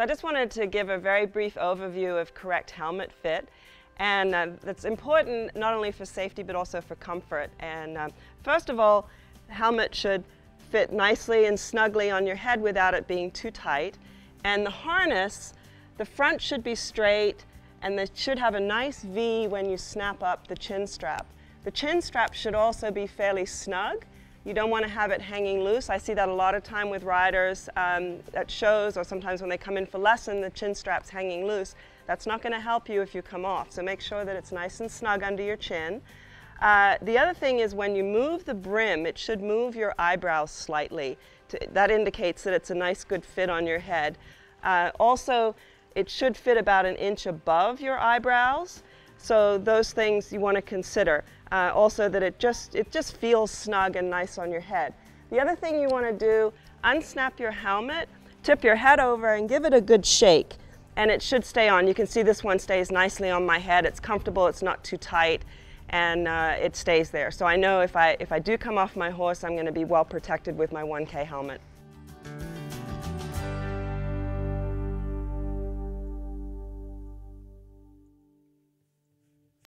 So I just wanted to give a very brief overview of correct helmet fit. And uh, that's important not only for safety but also for comfort. And um, first of all, the helmet should fit nicely and snugly on your head without it being too tight. And the harness, the front should be straight and it should have a nice V when you snap up the chin strap. The chin strap should also be fairly snug. You don't want to have it hanging loose. I see that a lot of time with riders um, at shows or sometimes when they come in for lesson, the chin strap's hanging loose. That's not going to help you if you come off. So make sure that it's nice and snug under your chin. Uh, the other thing is when you move the brim, it should move your eyebrows slightly. To, that indicates that it's a nice good fit on your head. Uh, also, it should fit about an inch above your eyebrows. So those things you want to consider. Uh, also that it just, it just feels snug and nice on your head. The other thing you want to do, unsnap your helmet, tip your head over and give it a good shake. And it should stay on. You can see this one stays nicely on my head. It's comfortable, it's not too tight, and uh, it stays there. So I know if I, if I do come off my horse, I'm going to be well protected with my 1K helmet.